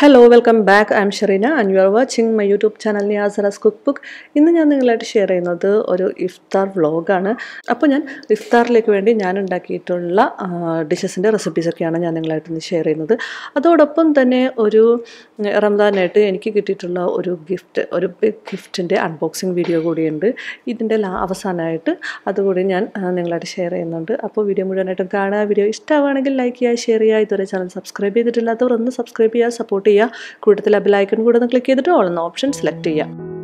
Hello welcome back I'm Sherina and you are watching my YouTube channel നിയാസറസ് cook book ഇന്ന് ഞാൻ നിങ്ങളായിട്ട് share ചെയ്യുന്നത് ഒരു ഇഫ്താർ വ്ളോഗാണ് അപ്പോൾ ഞാൻ ഇഫ്താറിലേക്ക് വേണ്ടി ഞാൻ ഉണ്ടാക്കിയിട്ടുള്ള ഡിഷസിന്റെ റെസിപ്പീസൊക്കെയാണ് ഞാൻ നിങ്ങളായിട്ട് ഇന്ന് ഷെയർ ചെയ്യുന്നത്. അതോടൊപ്പം തന്നെ ഒരു റംദാനായിട്ട് എനിക്ക് കിട്ടിയിട്ടുള്ള ഒരു ഗിഫ്റ്റ് ഒരു ബിഗ് ഗിഫ്റ്റിന്റെ അൺബോക്സിങ് വീഡിയോ കൂടിയുണ്ട്. ഇതിന്റെ അവസാനമായിട്ട് അതുകൂടി ഞാൻ നിങ്ങളായിട്ട് ഷെയർ ചെയ്യുന്നുണ്ട്. അപ്പോൾ വീഡിയോ മുഴുവനായിട്ടും കാണുക. വീഡിയോ ഇഷ്ടമാണെങ്കിൽ ലൈക്ക് ചെയ്യുക ഷെയർ ചെയ്യുക. ഇതുവരെ ചാനൽ സബ്സ്ക്രൈബ് ചെയ്തിട്ടില്ലാത്തവർ ഒന്ന് സബ്സ്ക്രൈബ് ചെയ്യുക സപ്പോർട്ട് ചെയ്യുക. കൂടുതൽ ആ ഐക്കൺ കൂടെ ഒന്ന് ക്ലിക്ക് ചെയ്തിട്ട് ഓൾ എന്ന ഓപ്ഷൻ സെലക്ട് ചെയ്യുക.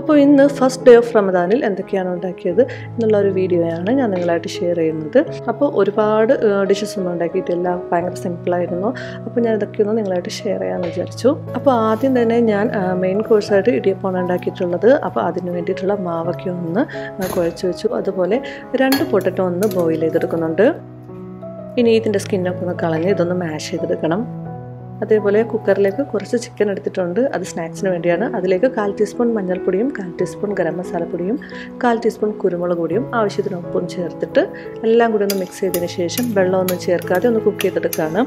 അപ്പോൾ ഇന്ന് ഫസ്റ്റ് ഡേ ഓഫ് റമദാനിൽ എന്തൊക്കെയാണ് ഉണ്ടാക്കിയത് എന്നുള്ള ഒരു വീഡിയോയാണ് ഞാൻ നിങ്ങളായിട്ട് ഷെയർ ചെയ്യുന്നത്. അപ്പോൾ ഒരുപാട് ഡിഷസ് ഒന്നും ഉണ്ടാക്കിയിട്ടില്ല. ഭയങ്കര സിമ്പിളായിരുന്നു അപ്പോൾ ഞാൻ ഇതൊക്കെ ഒന്ന് നിങ്ങളായിട്ട് ഷെയർ ചെയ്യാമെന്ന് വിചാരിച്ചു. അപ്പോൾ ആദ്യം തന്നെ ഞാൻ മെയിൻ കോഴ്സായിട്ട് ഇടിയപ്പമാണ് ഉണ്ടാക്കിയിട്ടുള്ളത്. അപ്പോൾ അതിന് വേണ്ടിയിട്ടുള്ള മാവൊക്കെ ഒന്ന് കുഴച്ച് വെച്ചു. അതുപോലെ രണ്ട് പൊട്ടറ്റോ ഒന്ന് ബോയിൽ ചെയ്തെടുക്കുന്നുണ്ട്. ഇനി ഇതിന്റെ സ്കിന്നൊക്കെ ഒന്ന് കളഞ്ഞ് ഇതൊന്ന് മാഷ് ചെയ്തെടുക്കണം. അതേപോലെ കുക്കറിലേക്ക് കുറച്ച് ചിക്കൻ എടുത്തിട്ടുണ്ട്. അത് സ്നാക്സിന് വേണ്ടിയാണ്. അതിലേക്ക് കാൽ ടീസ്പൂൺ മഞ്ഞൾപ്പൊടിയും കാൽ ടീസ്പൂൺ ഗരം മസാലപ്പൊടിയും കാൽ ടീസ്പൂൺ കുരുമുളക് പൊടിയും ആവശ്യത്തിന് ഉപ്പും ചേർത്തിട്ട് എല്ലാം കൂടി ഒന്ന് മിക്സ് ചെയ്തതിന് ശേഷം വെള്ളമൊന്നും ചേർക്കാതെ ഒന്ന് കുക്ക് ചെയ്തെടുക്കുകയാണ്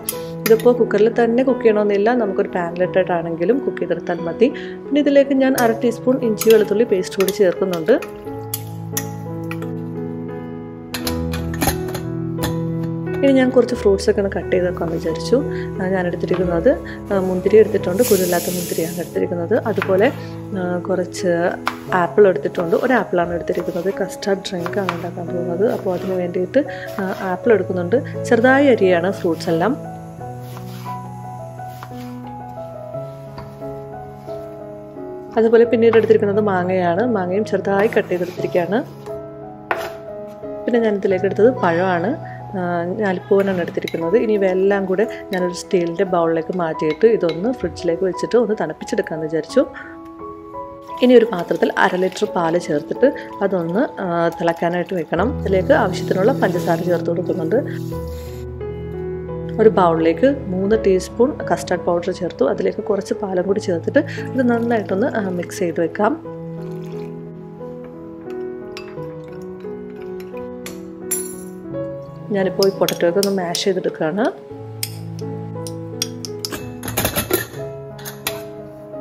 ഇതിപ്പോൾ കുക്കറിൽ തന്നെ കുക്ക് ചെയ്യണമെന്നില്ല നമുക്കൊരു പാനിലിട്ടാണെങ്കിലും കുക്ക് ചെയ്തെടുത്താൽ മതി. പിന്നെ ഇതിലേക്ക് ഞാൻ അര ടീസ്പൂൺ ഇഞ്ചി വെളുത്തുള്ളി പേസ്റ്റ് കൂടി ചേർക്കുന്നുണ്ട്. ഇനി ഞാൻ കുറച്ച് ഫ്രൂട്ട്സ് ഒക്കെ ഒന്ന് കട്ട് ചെയ്ത് നോക്കാമെന്ന് വിചാരിച്ചു. ഞാൻ എടുത്തിരിക്കുന്നത് മുന്തിരി എടുത്തിട്ടുണ്ട്. കുരുല്ലാത്ത മുന്തിരിയാണ് എടുത്തിരിക്കുന്നത്. അതുപോലെ കുറച്ച് ആപ്പിൾ എടുത്തിട്ടുണ്ട്. ഒരു ആപ്പിളാണ് എടുത്തിരിക്കുന്നത്. കസ്റ്റാർഡ് ഡ്രിങ്ക് ആണ് ഉണ്ടാക്കാൻ പോകുന്നത്. അപ്പോൾ അതിന് വേണ്ടിയിട്ട് ആപ്പിൾ എടുക്കുന്നുണ്ട്. ചെറുതായി അരിയാണ് ഫ്രൂട്ട്സ് എല്ലാം. അതുപോലെ പിന്നീട് എടുത്തിരിക്കുന്നത് മാങ്ങയാണ്. മാങ്ങയും ചെറുതായി കട്ട് ചെയ്തെടുത്തിരിക്കുകയാണ്. പിന്നെ ഞാൻ ഇതിലേക്ക് എടുത്തത് പഴമാണ്. ഞാലിപ്പൂവനാണ് എടുത്തിരിക്കുന്നത്. ഇനി ഇവയെല്ലാം കൂടെ ഞാനൊരു സ്റ്റീലിന്റെ ബൗളിലേക്ക് മാറ്റിയിട്ട് ഇതൊന്ന് ഫ്രിഡ്ജിലേക്ക് വെച്ചിട്ട് ഒന്ന് തണുപ്പിച്ചെടുക്കാമെന്ന് വിചാരിച്ചു. ഇനി ഒരു പാത്രത്തിൽ അര ലിറ്റർ പാൽ ചേർത്തിട്ട് അതൊന്ന് തിളക്കാനായിട്ട് വെക്കണം. അതിലേക്ക് ആവശ്യത്തിനുള്ള പഞ്ചസാര ചേർത്ത് കൊടുക്കുന്നുണ്ട്. ഒരു ബൗളിലേക്ക് മൂന്ന് ടീസ്പൂൺ കസ്റ്റാർഡ് പൗഡർ ചേർത്തു. അതിലേക്ക് കുറച്ച് പാലും കൂടി ചേർത്തിട്ട് ഇത് നന്നായിട്ടൊന്ന് മിക്സ് ചെയ്ത് വെക്കാം. ഞാനിപ്പോൾ ഈ പൊട്ടറ്റോ ഒക്കെ ഒന്ന് മാഷ് ചെയ്തെടുക്കുകയാണ്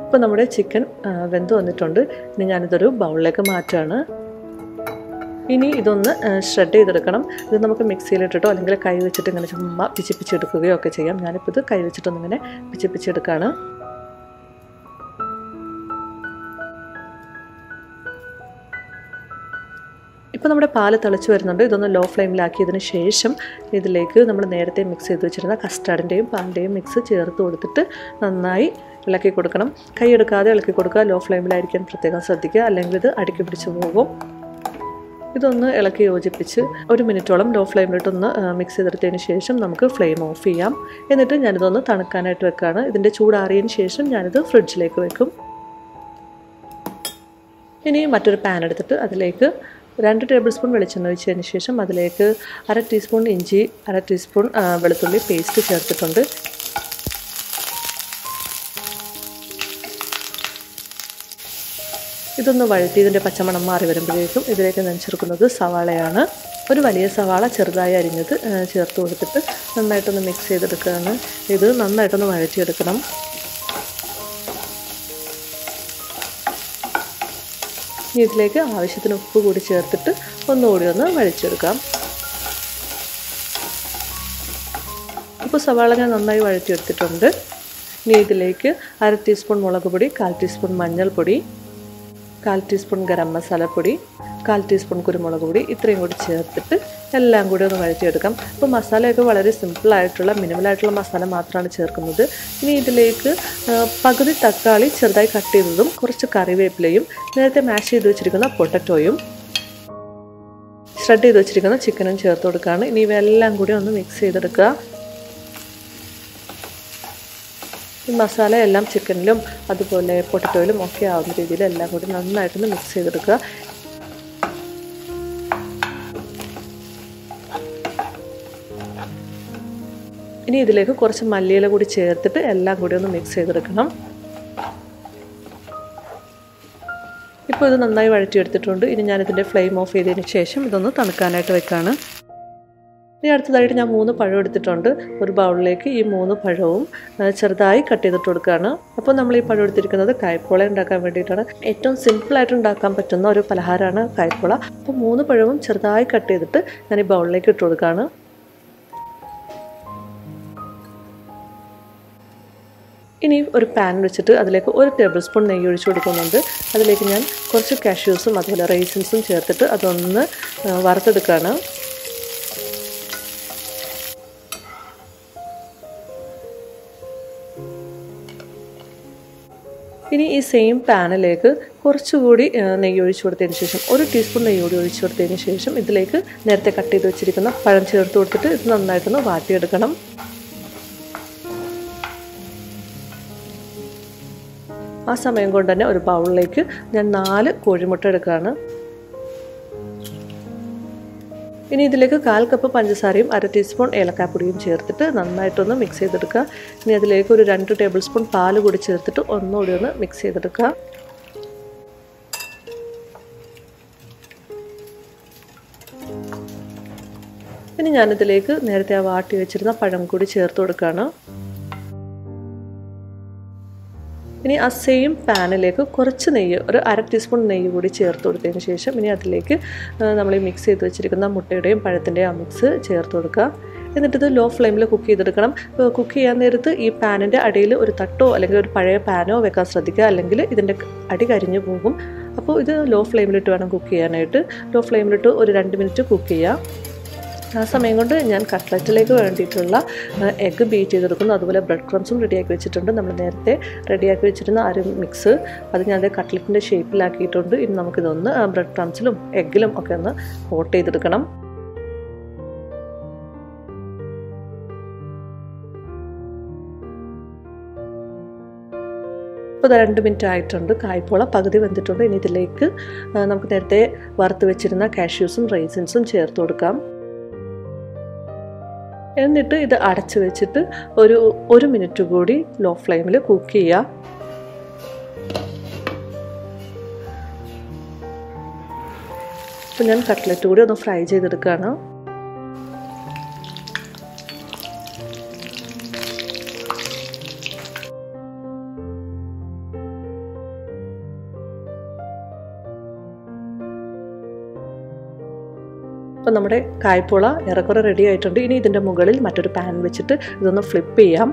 ഇപ്പോൾ നമ്മുടെ ചിക്കൻ വെന്ത് വന്നിട്ടുണ്ട്. ഇനി ഞാനിതൊരു ബൗളിലേക്ക് മാറ്റുകയാണ് ഇനി ഇതൊന്ന് ഷ്രെഡ് ചെയ്തെടുക്കണം. ഇത് നമുക്ക് മിക്സിയിലിട്ടിട്ടോ അല്ലെങ്കിൽ കൈ വെച്ചിട്ട് ഇങ്ങനെ ചുമ്മാ പിച്ചിപ്പിച്ചെടുക്കുകയോ ഒക്കെ ചെയ്യാം. ഞാനിപ്പോൾ ഇത് കൈ വെച്ചിട്ടൊന്നിങ്ങനെ പിച്ചിപ്പിച്ചെടുക്കുകയാണ് ഇപ്പോൾ നമ്മുടെ പാൽ തിളച്ച് വരുന്നുണ്ട്. ഇതൊന്ന് ലോ ഫ്ലെയിമിലാക്കിയതിന് ശേഷം ഇതിലേക്ക് നമ്മൾ നേരത്തെ മിക്സ് ചെയ്ത് വെച്ചിരുന്ന കസ്റ്റാർഡിന്റെയും പാലിന്റെയും മിക്സ് ചേർത്ത് കൊടുത്തിട്ട് നന്നായി ഇളക്കി കൊടുക്കണം. കൈയെടുക്കാതെ ഇളക്കി കൊടുക്കുക. ലോ ഫ്ലെയിമിലായിരിക്കാൻ പ്രത്യേകം ശ്രദ്ധിക്കുക. അല്ലെങ്കിൽ ഇത് അടുക്കി പിടിച്ച് പോകും. ഇതൊന്ന് ഇളക്കി യോജിപ്പിച്ച് ഒരു മിനിറ്റോളം ലോ ഫ്ലെയിമിലിട്ടൊന്ന് മിക്സ് ചെയ്തെടുത്തതിന് ശേഷം നമുക്ക് ഫ്ലെയിം ഓഫ് ചെയ്യാം. എന്നിട്ട് ഞാനിതൊന്ന് തണുക്കാനായിട്ട് വെക്കുകയാണ് ഇതിന്റെ ചൂടാറിയതിന് ശേഷം ഞാനിത് ഫ്രിഡ്ജിലേക്ക് വെക്കും. ഇനി മറ്റൊരു പാൻ എടുത്തിട്ട് അതിലേക്ക് രണ്ട് ടേബിൾ സ്പൂൺ വെളിച്ചെണ്ണ ഒഴിച്ചതിന് ശേഷം അതിലേക്ക് അര ടീസ്പൂൺ ഇഞ്ചി അര ടീസ്പൂൺ വെളുത്തുള്ളി പേസ്റ്റ് ചേർത്തിട്ടുണ്ട്. ഇതൊന്ന് വഴറ്റി ഇതിന്റെ പച്ചമണം മാറി വരുമ്പോഴേക്കും ഇതിലേക്ക് നനച്ചെടുക്കുന്നത് സവാളയാണ്. ഒരു വലിയ സവാള ചെറുതായി അരിഞ്ഞത് ചേർത്ത് കൊടുത്തിട്ട് നന്നായിട്ടൊന്ന് മിക്സ് ചെയ്തെടുക്കുകയാണ് ഇത് നന്നായിട്ടൊന്ന് വഴറ്റിയെടുക്കണം. ഇനി ഇതിലേക്ക് ആവശ്യത്തിന് ഉപ്പ് കൂടി ചേർത്തിട്ട് ഒന്നുകൂടി ഒന്ന് വഴിച്ചെടുക്കാം ഇപ്പോൾ സവാള ഞാൻ നന്നായി വഴറ്റിയെടുത്തിട്ടുണ്ട്. ഇനി ഇതിലേക്ക് അര ടീസ്പൂൺ മുളക് പൊടി കാൽ ടീസ്പൂൺ മഞ്ഞൾപ്പൊടി കാൽ ടീസ്പൂൺ ഗരം മസാലപ്പൊടി കാൽ ടീസ്പൂൺ കുരുമുളക് പൊടി ഇത്രയും കൂടി ചേർത്തിട്ട് എല്ലാം കൂടി ഒന്ന് വഴറ്റിയെടുക്കാം. അപ്പോൾ മസാലയൊക്കെ വളരെ സിമ്പിളായിട്ടുള്ള മിനിമലായിട്ടുള്ള മസാല മാത്രമാണ് ചേർക്കുന്നത്. ഇനി ഇതിലേക്ക് പകുതി തക്കാളി ചെറുതായി കട്ട് ചെയ്തതും കുറച്ച് കറിവേപ്പിലയും നേരത്തെ മാഷ് ചെയ്ത് വെച്ചിരിക്കുന്ന പൊട്ടറ്റോയും ഷ്രെഡ് ചെയ്ത് വെച്ചിരിക്കുന്ന ചിക്കനും ചേർത്ത് കൊടുക്കുകയാണ്. ഇനി ഇവയെല്ലാം കൂടി ഒന്ന് മിക്സ് ചെയ്തെടുക്കുക. ഈ മസാല എല്ലാം ചിക്കനിലും അതുപോലെ പൊട്ടറ്റോയിലും ഒക്കെ ആവുന്ന രീതിയിൽ എല്ലാം കൂടി നന്നായിട്ടൊന്ന് മിക്സ് ചെയ്തെടുക്കുക. ഇനി ഇതിലേക്ക് കുറച്ച് മല്ലിയില കൂടി ചേർത്തിട്ട് എല്ലാം കൂടി ഒന്ന് മിക്സ് ചെയ്തെടുക്കണം. ഇപ്പോൾ ഇത് നന്നായി വഴറ്റിയെടുത്തിട്ടുണ്ട്. ഇനി ഞാനിതിന്റെ ഫ്ലെയിം ഓഫ് ചെയ്തതിന് ശേഷം ഇതൊന്ന് തണുക്കാനായിട്ട് വെക്കാണ്. ഇനി അടുത്തതായിട്ട് ഞാൻ മൂന്ന് പഴം എടുത്തിട്ടുണ്ട്. ഒരു ബൗളിലേക്ക് ഈ മൂന്ന് പഴവും ചെറുതായി കട്ട് ചെയ്തിട്ട് കൊടുക്കുകയാണ്. അപ്പോൾ നമ്മൾ ഈ പഴം എടുത്തിരിക്കുന്നത് കായ്പോള ഉണ്ടാക്കാൻ വേണ്ടിയിട്ടാണ്. ഏറ്റവും സിമ്പിളായിട്ട് ഉണ്ടാക്കാൻ പറ്റുന്ന ഒരു പലഹാരമാണ് കായ്പോള. അപ്പോൾ മൂന്ന് പഴവും ചെറുതായി കട്ട് ചെയ്തിട്ട് ഞാൻ ഈ ബൗളിലേക്ക് ഇട്ട് കൊടുക്കുകയാണ്. ഇനി ഒരു പാൻ വെച്ചിട്ട് അതിലേക്ക് ഒരു ടേബിൾ സ്പൂൺ നെയ്യ് ഒഴിച്ചു കൊടുക്കുന്നുണ്ട്. അതിലേക്ക് ഞാൻ കുറച്ച് കാഷ്യൂസും അതുപോലെ റൈസിൻസും ചേർത്തിട്ട് അതൊന്ന് വറുത്തെടുക്കുകയാണ്. ഇനി ഈ സെയിം പാനിലേക്ക് കുറച്ചുകൂടി നെയ്യ് ഒഴിച്ചു കൊടുത്തതിന് ശേഷം ഒരു ടീസ്പൂൺ നെയ്യ് കൂടി ഒഴിച്ചു കൊടുത്തതിന് ശേഷം ഇതിലേക്ക് നേരത്തെ കട്ട് ചെയ്ത് വെച്ചിരിക്കുന്ന പഴം ചേർത്ത് കൊടുത്തിട്ട് ഇത് നന്നായിട്ടൊന്ന് വാട്ടിയെടുക്കണം. ആ സമയം കൊണ്ട് തന്നെ ഒരു ബൗളിലേക്ക് ഞാൻ നാല് കോഴിമുട്ട എടുക്കുകയാണ്. ഇനി ഇതിലേക്ക് കാൽ കപ്പ് പഞ്ചസാരയും അര ടീസ്പൂൺ ഏലക്കാപ്പൊടിയും ചേർത്തിട്ട് നന്നായിട്ടൊന്ന് മിക്സ് ചെയ്തെടുക്കുക. ഇനി അതിലേക്ക് ഒരു രണ്ട് ടേബിൾ സ്പൂൺ പാൽ കൂടി ചേർത്തിട്ട് ഒന്നുകൂടി ഒന്ന് മിക്സ് ചെയ്തെടുക്കുക. ഇനി ഞാനിതിലേക്ക് നേരത്തെ ആ വാട്ടി വെച്ചിരുന്ന പഴം കൂടി ചേർത്ത് കൊടുക്കുകയാണ്. ഇനി ആ സെയിം പാനിലേക്ക് കുറച്ച് നെയ്യ് ഒരു അര ടീസ്പൂൺ നെയ്യ് കൂടി ചേർത്ത് കൊടുത്തതിന് ശേഷം ഇനി അതിലേക്ക് നമ്മൾ ഈ മിക്സ് ചെയ്ത് വെച്ചിരിക്കുന്ന മുട്ടയുടെയും പഴത്തിന്റെയും ആ മിക്സ് ചേർത്ത് കൊടുക്കുക. എന്നിട്ടിത് ലോ ഫ്ലെയിമിൽ കുക്ക് ചെയ്തെടുക്കണം കുക്ക് ചെയ്യാൻ നേരത്ത് ഈ പാനിന്റെ അടിയിൽ ഒരു തട്ടോ അല്ലെങ്കിൽ ഒരു പഴയ പാനോ വെക്കാൻ ശ്രദ്ധിക്കുക. അല്ലെങ്കിൽ ഇതിന്റെ അടി കരിഞ്ഞു പോകും. അപ്പോൾ ഇത് ലോ ഫ്ലെയിമിലിട്ട് വേണം കുക്ക് ചെയ്യാനായിട്ട്. ലോ ഫ്ലെയിമിലിട്ട് ഒരു രണ്ട് മിനിറ്റ് കുക്ക് ചെയ്യുക. ആ സമയം കൊണ്ട് ഞാൻ കട്ട്ലറ്റിലേക്ക് വേണ്ടിയിട്ടുള്ള എഗ്ഗ് ബീറ്റ് ചെയ്തെടുക്കുന്നു. അതുപോലെ ബ്രെഡ് ക്രംസും റെഡിയാക്കി വെച്ചിട്ടുണ്ട്. നമ്മൾ നേരത്തെ റെഡിയാക്കി വെച്ചിരുന്ന ആ ഒരു മിക്സ് അത് ഞാൻ കട്ട്ലറ്റിന്റെ ഷേപ്പിലാക്കിയിട്ടുണ്ട് ഇനി നമുക്കിതൊന്ന് ബ്രെഡ് ക്രംസിലും എഗ്ഗിലും ഒക്കെ ഒന്ന് കോട്ട് ചെയ്തെടുക്കണം. ഇപ്പോൾ രണ്ട് മിനിറ്റ് ആയിട്ടുണ്ട്. കായ്പോള പകുതി വെന്തിട്ടുണ്ട്. ഇനി ഇതിലേക്ക് നമുക്ക് നേരത്തെ വറുത്ത് വെച്ചിരുന്ന കാഷ്യൂസും റൈസിൻസും ചേർത്ത് കൊടുക്കാം. എന്നിട്ട് ഇത് അടച്ചു വെച്ചിട്ട് ഒരു ഒരു മിനിറ്റ് കൂടി ലോ ഫ്ലെയിമിൽ കുക്ക് ചെയ്യുക അപ്പം ഞാൻ കട്ട്ലറ്റ് കൂടി ഒന്ന് ഫ്രൈ ചെയ്തെടുക്കുകയാണ് അപ്പോൾ നമ്മുടെ കായ്പുള ഏറെക്കുറെ റെഡി ആയിട്ടുണ്ട്. ഇനി ഇതിന്റെ മുകളിൽ മറ്റൊരു പാൻ വെച്ചിട്ട് ഇതൊന്ന് ഫ്ലിപ്പ് ചെയ്യാം.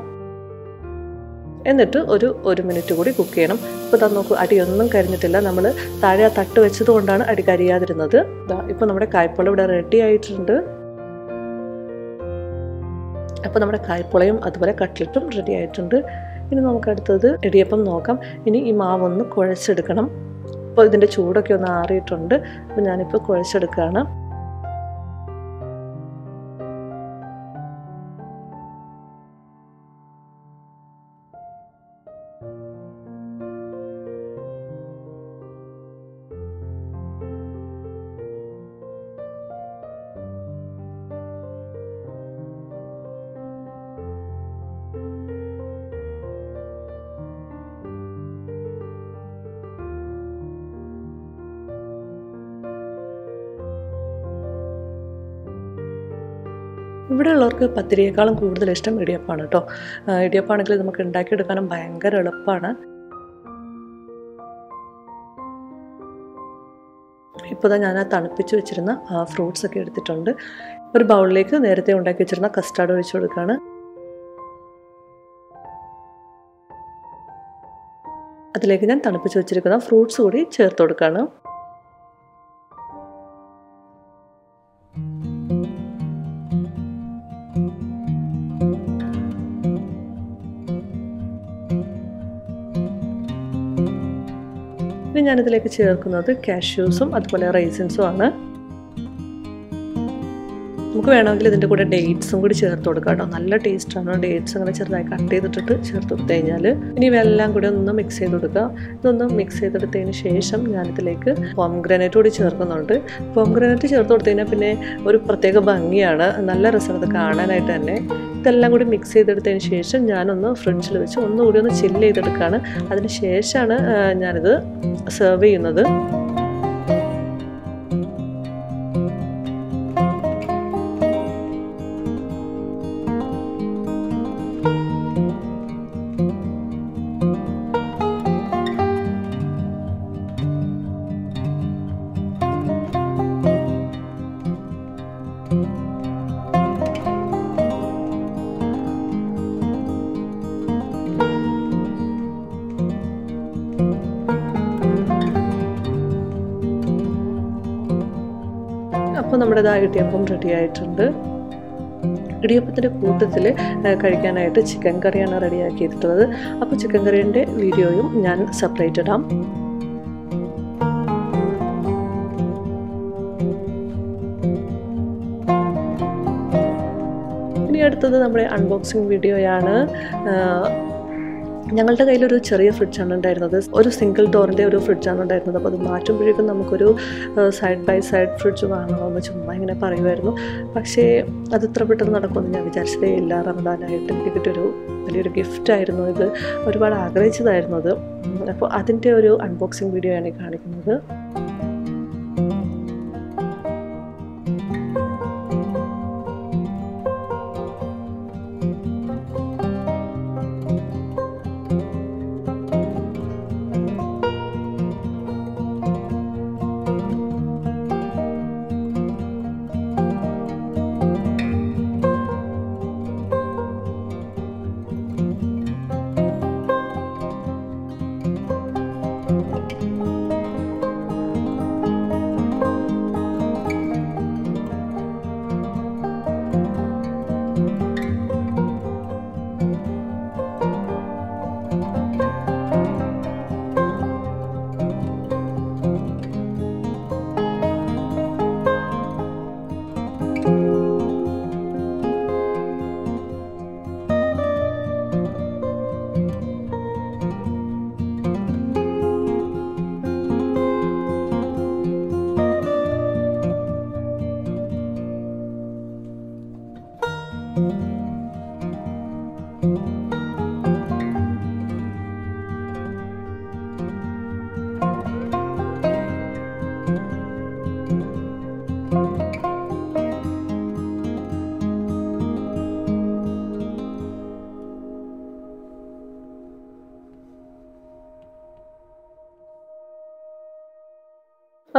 എന്നിട്ട് ഒരു ഒരു മിനിറ്റ് കൂടി കുക്ക് ചെയ്യണം. ഇപ്പോൾ തന്നെ നോക്കൂ അടിയൊന്നും കരിഞ്ഞിട്ടില്ല. നമ്മൾ താഴെ ആ തട്ട് വെച്ചതുകൊണ്ടാണ് അടി കരിയാതിരുന്നത്. ഇപ്പോൾ നമ്മുടെ കായ്പുള ഇവിടെ റെഡി ആയിട്ടുണ്ട്. അപ്പോൾ നമ്മുടെ കായ്പുളയും അതുപോലെ കട്ട്ലറ്റും റെഡി ആയിട്ടുണ്ട്. ഇനി നമുക്ക് അടുത്തത് ഇടിയപ്പം നോക്കാം. ഇനി ഈ മാവൊന്ന് കുഴച്ചെടുക്കണം. അപ്പോൾ ഇതിന്റെ ചൂടൊക്കെ ഒന്ന് ആറിയിട്ടുണ്ട്. അപ്പോൾ ഞാനിപ്പോൾ കുഴച്ചെടുക്കുകയാണ് ഇവിടെ ഉള്ളവർക്ക് പത്തിരിയേക്കാളും കൂടുതൽ ഇഷ്ടം ഇടിയപ്പമാണ് കേട്ടോ. ഇടിയപ്പാണെങ്കിൽ നമുക്ക് ഉണ്ടാക്കിയെടുക്കാനും ഭയങ്കര എളുപ്പമാണ്. ഇപ്പോൾ ഞാൻ തണുപ്പിച്ച് വെച്ചിരുന്ന ഫ്രൂട്ട്സ് ഒക്കെ എടുത്തിട്ടുണ്ട്. ഒരു ബൗളിലേക്ക് നേരത്തെ ഉണ്ടാക്കി വെച്ചിരുന്ന കസ്റ്റാർഡ് ഒഴിച്ചു കൊടുക്കുകയാണ് അതിലേക്ക് ഞാൻ തണുപ്പിച്ച് വെച്ചിരിക്കുന്ന ഫ്രൂട്ട്സ് കൂടി ചേർത്ത് കൊടുക്കുകയാണ് ഞാനിതിലേക്ക് ചേർക്കുന്നത് കാഷ്യൂസും അതുപോലെ റൈസിൻസും ആണ്. നമുക്ക് വേണമെങ്കിൽ ഇതിന്റെ കൂടെ ഡേറ്റ്സും കൂടി ചേർത്ത് കൊടുക്കാം കേട്ടോ. നല്ല ടേസ്റ്റാണ് ഡേറ്റ്സ് അങ്ങനെ ചെറുതായി കട്ട് ചെയ്തിട്ടിട്ട് ചേർത്ത് കൊടുത്തു കഴിഞ്ഞാൽ ഇനി ഇവയെല്ലാം കൂടി ഒന്ന് മിക്സ് ചെയ്ത് കൊടുക്കുക. ഇതൊന്ന് മിക്സ് ചെയ്തെടുത്തതിന് ശേഷം ഞാനിതിലേക്ക് പോം ഗ്രനേറ്റ് കൂടി ചേർക്കുന്നുണ്ട്. പോം ഗ്രനേറ്റ് ചേർത്ത് കൊടുത്തു കഴിഞ്ഞാൽ പിന്നെ ഒരു പ്രത്യേക ഭംഗിയാണ്. നല്ല രസമാണ് കാണാനായിട്ട് തന്നെ. ഇതെല്ലാം കൂടി മിക്സ് ചെയ്തെടുത്തതിന് ശേഷം ഞാനൊന്ന് ഫ്രിഡ്ജിൽ വെച്ച് ഒന്നുകൂടി ഒന്ന് ചില്ല് ചെയ്തെടുക്കുകയാണ് അതിന് ശേഷമാണ് ഞാനിത് സെർവ് ചെയ്യുന്നത്. നമ്മുടെ ഇതാ ഇടിയപ്പം റെഡി ആയിട്ടുണ്ട്. ഇടിയപ്പത്തിന്റെ കൂട്ടത്തിൽ കഴിക്കാനായിട്ട് ചിക്കൻ കറിയാണ് റെഡിയാക്കിയിട്ടുള്ളത് അപ്പോൾ ചിക്കൻ കറീന്റെ വീഡിയോയും ഞാൻ സെപ്പറേറ്റ് ഇടാം. ഇനി അടുത്തത് നമ്മുടെ അൺബോക്സിങ് വീഡിയോയാണ് ഞങ്ങളുടെ കയ്യിലൊരു ചെറിയ ഫ്രിഡ്ജാണ് ഉണ്ടായിരുന്നത്. ഒരു സിംഗിൾ ഡോറിന്റെ ഒരു ഫ്രിഡ്ജാണ് ഉണ്ടായിരുന്നത്. അപ്പോൾ അത് മാറ്റുമ്പോഴേക്കും നമുക്കൊരു സൈഡ് ബൈ സൈഡ് ഫ്രിഡ്ജ് വാങ്ങണമെന്ന് ചുമ്മാ ഇങ്ങനെ പറയുമായിരുന്നു. പക്ഷേ അത് ഇത്ര പെട്ടെന്ന് നടക്കുമെന്ന് ഞാൻ വിചാരിച്ചതേ ഇല്ല. റമദാനായിട്ട് എനിക്ക് കിട്ടിയൊരു വലിയൊരു ഗിഫ്റ്റായിരുന്നു ഇത്. ഒരുപാട് ആഗ്രഹിച്ചതായിരുന്നു അത്. അപ്പോൾ അതിന്റെ ഒരു അൺബോക്സിങ് വീഡിയോ ആണ് കാണിക്കുന്നത്.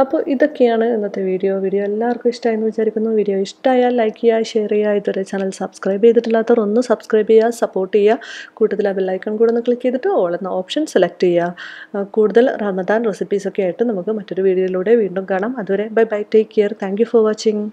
അപ്പോൾ ഇതൊക്കെയാണ് ഇന്നത്തെ വീഡിയോ. വീഡിയോ എല്ലാവർക്കും ഇഷ്ടമായെന്ന് വിചാരിക്കുന്നു. വീഡിയോ ഇഷ്ടമായാൽ ലൈക്ക് ചെയ്യുക ഷെയർ ചെയ്യുക. ഇതുവരെ ചാനൽ സബ്സ്ക്രൈബ് ചെയ്തിട്ടില്ലാത്തവർ ഒന്ന് സബ്സ്ക്രൈബ് ചെയ്യുക സപ്പോർട്ട് ചെയ്യുക. കൂടുതൽ ആ ബെല്ലൈക്കൺ കൂടെ ഒന്ന് ക്ലിക്ക് ചെയ്തിട്ട് ഓൾ എന്ന ഓപ്ഷൻ സെലക്ട് ചെയ്യുക. കൂടുതൽ റമദാൻ റെസിപ്പീസൊക്കെ ആയിട്ട് നമുക്ക് മറ്റൊരു വീഡിയോയിലൂടെ വീണ്ടും കാണാം. അതുവരെ bye bye take care thank for watching